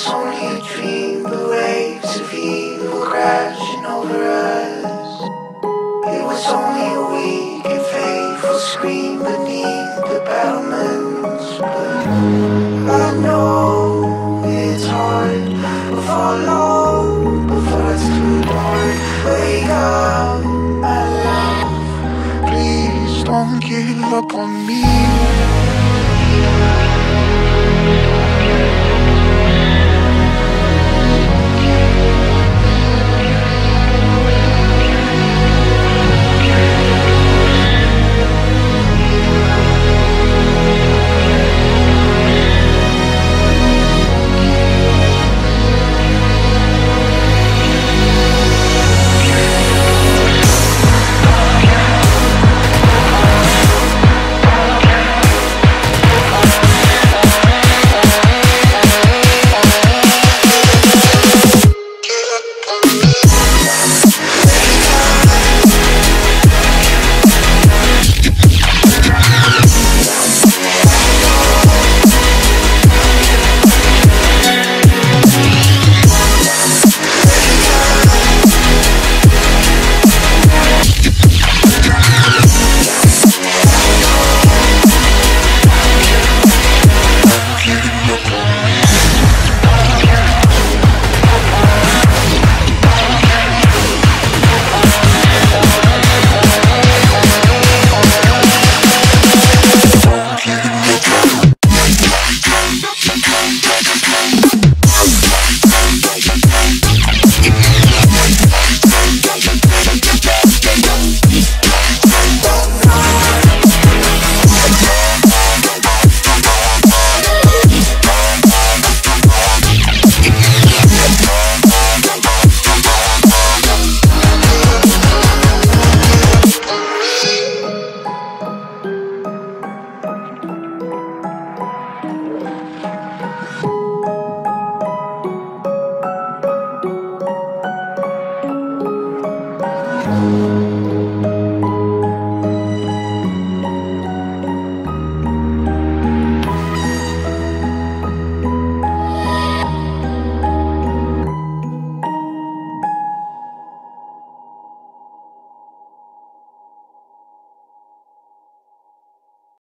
it's only a dream, but waves of evil crashing over us. It was only a weak and faithful scream beneath the battlements, but I know it's hard to follow before it's too dark. Wake up, my love, please don't give up on me.